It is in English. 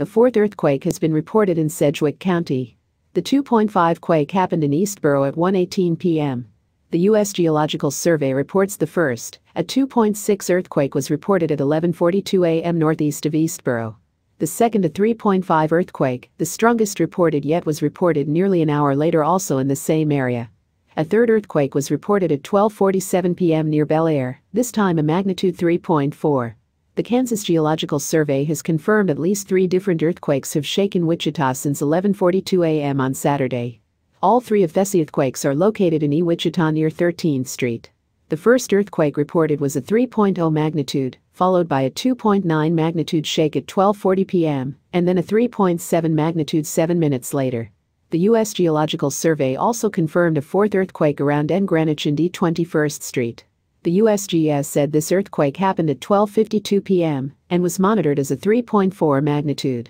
A fourth earthquake has been reported in Sedgwick County. The 2.5 quake happened in Eastborough at 1:18 p.m. The U.S. Geological Survey reports the first, a 2.6 earthquake was reported at 11:42 a.m. northeast of Eastborough. The second, a 3.5 earthquake, the strongest reported yet, was reported nearly an hour later also in the same area. A third earthquake was reported at 12:47 p.m. near Bel Aire, this time a magnitude 3.4. The Kansas Geological Survey has confirmed at least three different earthquakes have shaken Wichita since 11:42 a.m. on Saturday. All three of these earthquakes are located in E. Wichita near 13th Street. The first earthquake reported was a 3.0 magnitude, followed by a 2.9 magnitude shake at 12:40 p.m., and then a 3.7 magnitude 7 minutes later. The U.S. Geological Survey also confirmed a fourth earthquake around N Greenwich and E 21st Street. The USGS said this earthquake happened at 12:52 p.m. and was monitored as a 3.4 magnitude.